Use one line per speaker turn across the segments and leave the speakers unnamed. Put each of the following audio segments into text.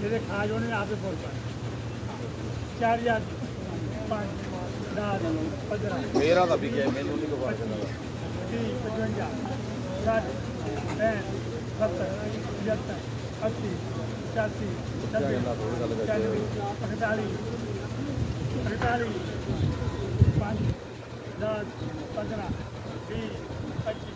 मेरे खाज होने यहाँ पे फ़ोन चार या पाँच पंद्रह।
मेरा तो बिक गया उन्हीं को बात
पचवंजा साठ पैंठ सत्तर पचहत्तर अस्सी पचासी छब्बीस
चालीस
अड़तालीस अड़तालीस पाँच दस पंद्रह बीस पच्चीस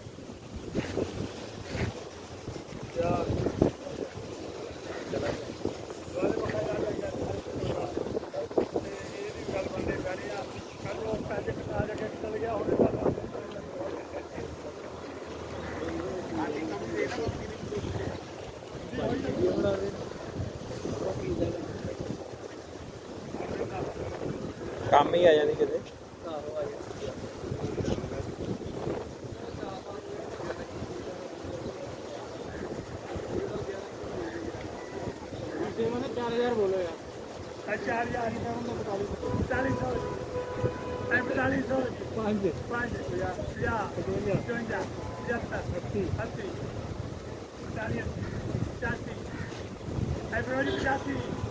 काम में ही आ जाती कहते
चार हज़ार बोलो यार
चार हज़ार चालीस सौ पैंतालीस सौ
पाँच
पाँच पचवंजा पचहत्तर अस्सी अस्सी चालीस पचासी पचासी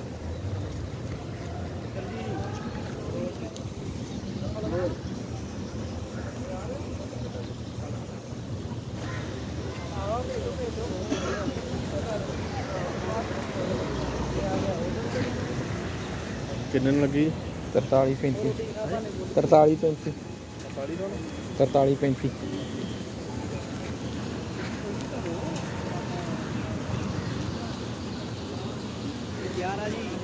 ਕਿੰਨੇ ਨੂੰ ਲੱਗੀ?
43 35
43
35
43
35
11 ਜੀ।